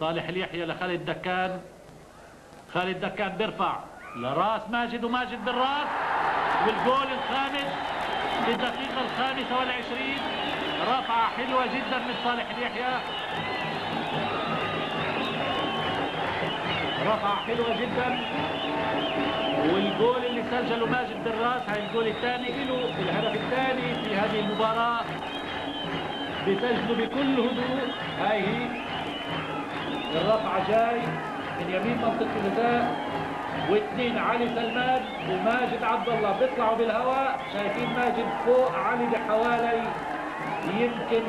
صالح اليحيى لخالد دكان. خالد دكان بيرفع. لراس ماجد وماجد بالراس. والجول الخامس في الدقيقة الخامسة والعشرين. رفعة حلوة جدا من صالح اليحيى رفعة حلوة جدا. والجول اللي سجله ماجد بالراس هاي الجول الثاني له الهدف الثاني في هذه المباراة. بسجله بكل هدوء. هاي هي. الرفعة جاي من يمين منطقة الجزاء واثنين علي سلمان وماجد عبد الله. بيطلعوا بالهواء شايفين ماجد فوق علي بحوالي يمكن